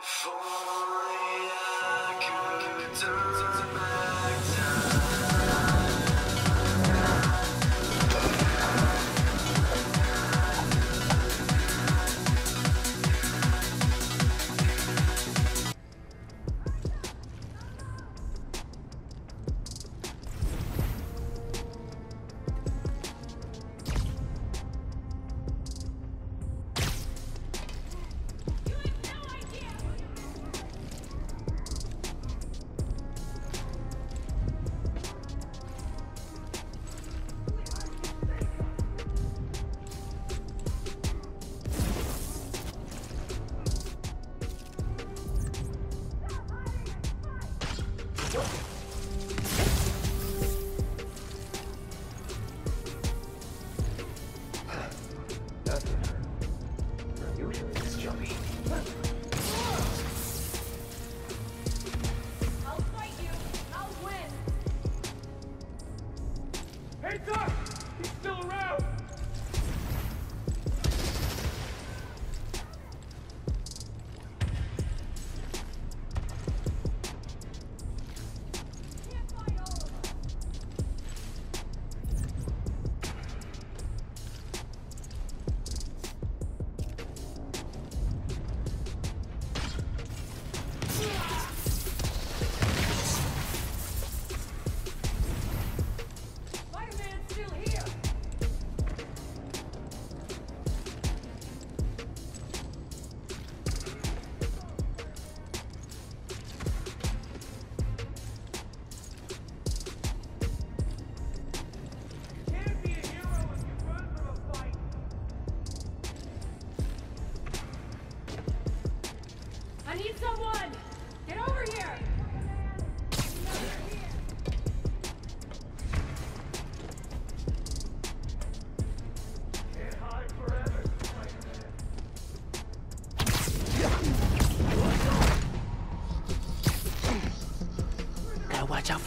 for kill me.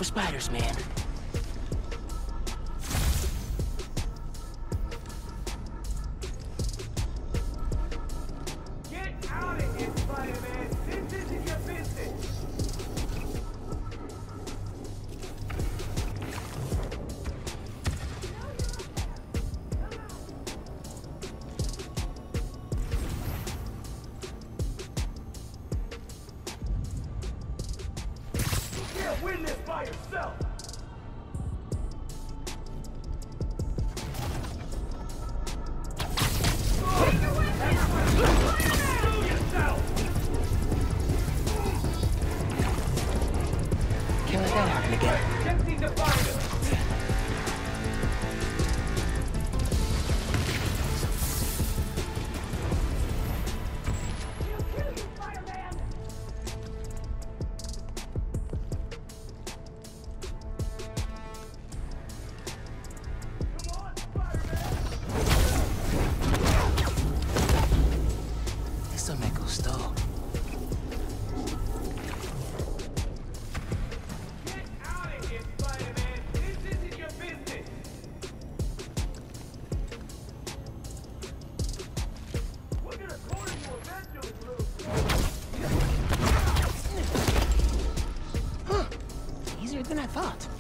Spiders, man. easier than I thought.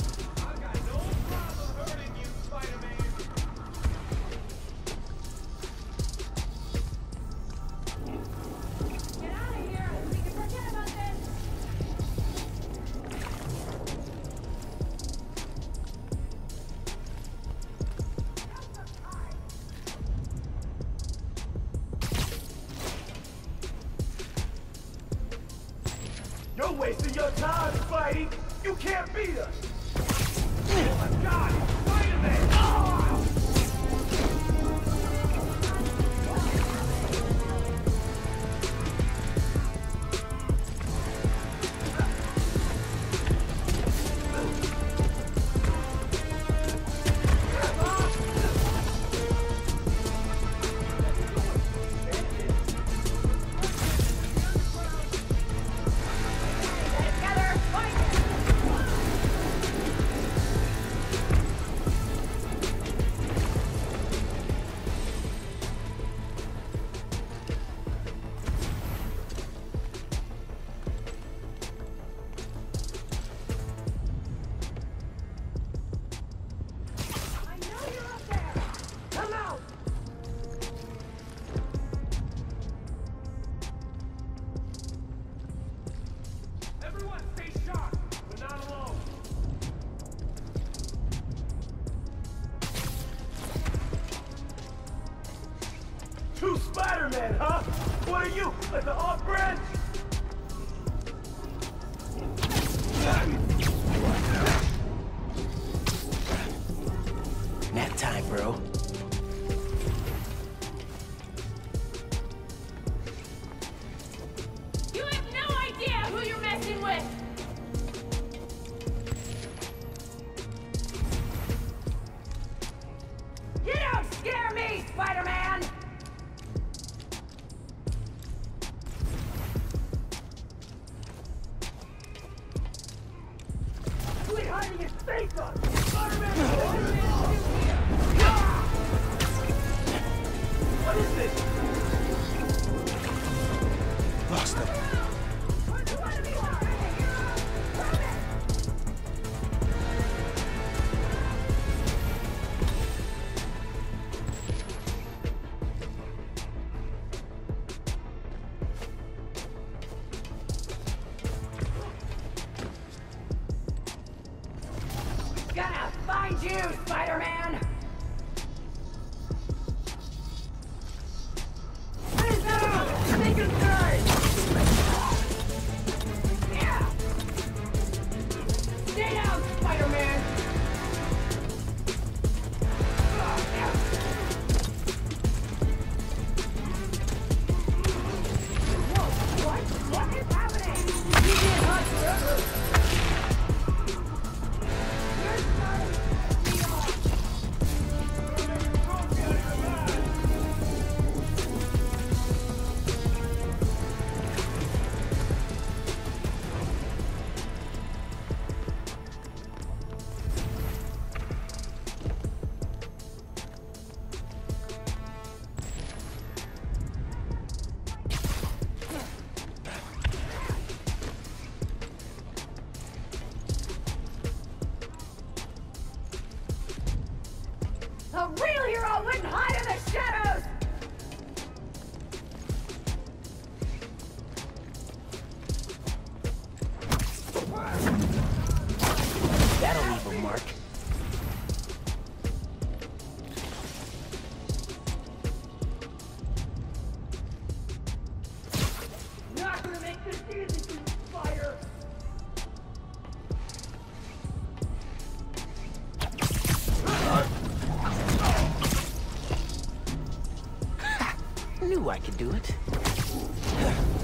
wasting your time fighting. You can't beat us. Oh my God, Spider-Man! Oh! Spider-Man, huh? What are you, like the off-brand? knew I could do it.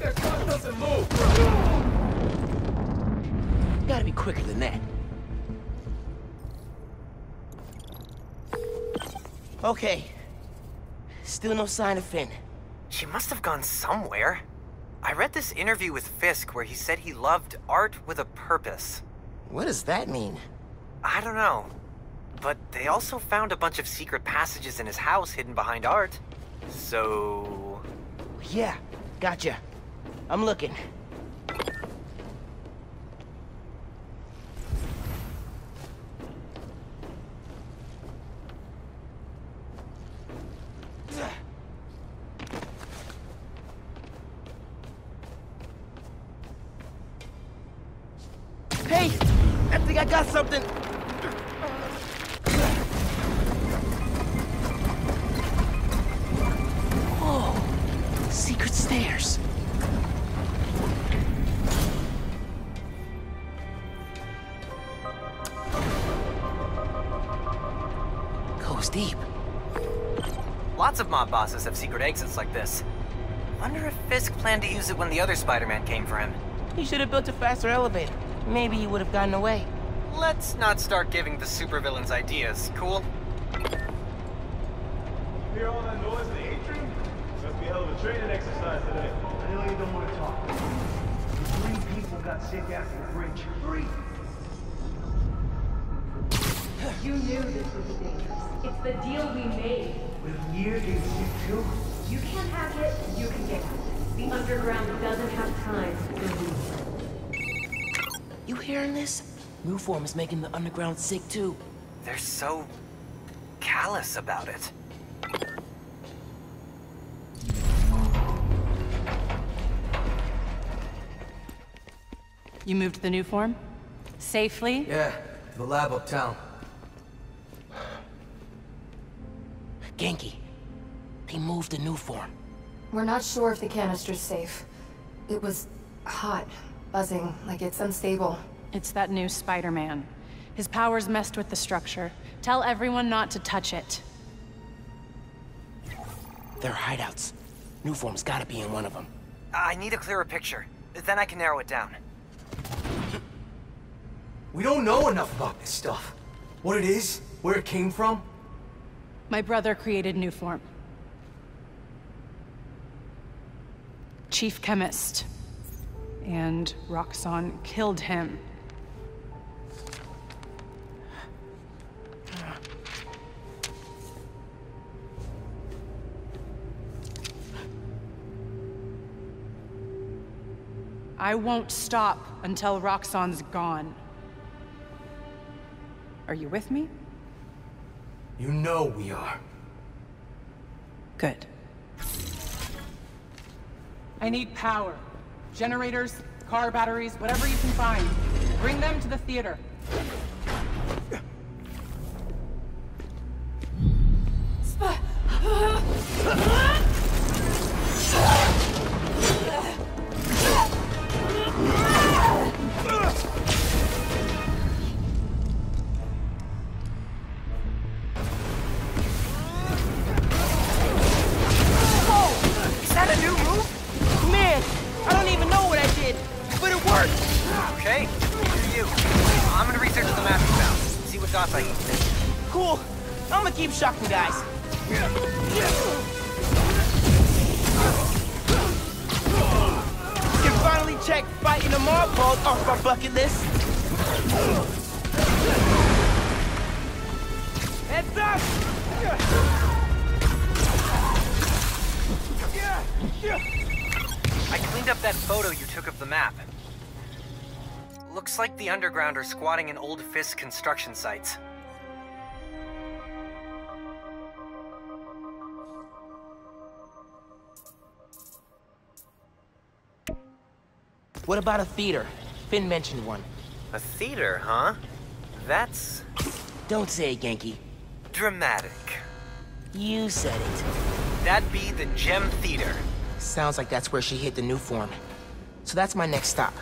that doesn't move. Gotta be quicker than that. Okay. Still no sign of Phin. She must have gone somewhere. I read this interview with Fisk where he said he loved art with a purpose. What does that mean? I don't know. But they also found a bunch of secret passages in his house hidden behind art. So... Yeah, gotcha. I'm looking. Hey! I think I got something! Whoa! Secret stairs. Deep. Lots of mob bosses have secret exits like this. Wonder if Fisk planned to use it when the other Spider-Man came for him. He should have built a faster elevator. Maybe he would have gotten away. Let's not start giving the supervillains ideas, cool? Hear all that noise in the atrium? Must be a hell of a training exercise today. I know you don't want to talk. Three people got sick after the bridge. Three! You knew this was dangerous. It's the deal we made. With year getting sick too? You can't have it, you can get it. The underground doesn't have time for you. You hearing this? Nuform is making the underground sick too. They're so... callous about it. You moved the Nuform? Safely? Yeah, to the lab uptown. They moved the Nuform. We're not sure if the canister's safe. It was hot, buzzing, like it's unstable. It's that new Spider-Man. His powers messed with the structure. Tell everyone not to touch it. They're hideouts. Nuform's gotta be in one of them. I need a clearer picture. Then I can narrow it down. We don't know enough about this stuff. What it is, where it came from. My brother created Nuform. Chief chemist. And Roxxon killed him. I won't stop until Roxxon's gone. Are you with me? You know we are. Good. I need power. Generators, car batteries, whatever you can find. Bring them to the theater. See. Cool. I'm gonna keep shocking guys. Can finally check fighting mob boss off my bucket list. Heads up! I cleaned up that photo you took of the map. Looks like the underground are squatting in old Fisk construction sites. What about a theater? Phin mentioned one. A theater, huh? That's Don't say it, Ganke. dramatic. You said it. That'd be the Gem Theater. Sounds like that's where she hit the Nuform. So that's my next stop.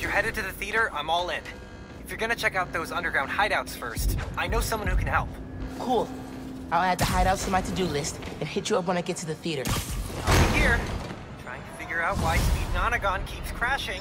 If you're headed to the theater, I'm all in. If you're gonna check out those underground hideouts first, I know someone who can help. Cool. I'll add the hideouts to my to-do list and hit you up when I get to the theater. I'll be here, trying to figure out why Speed Nonagon keeps crashing.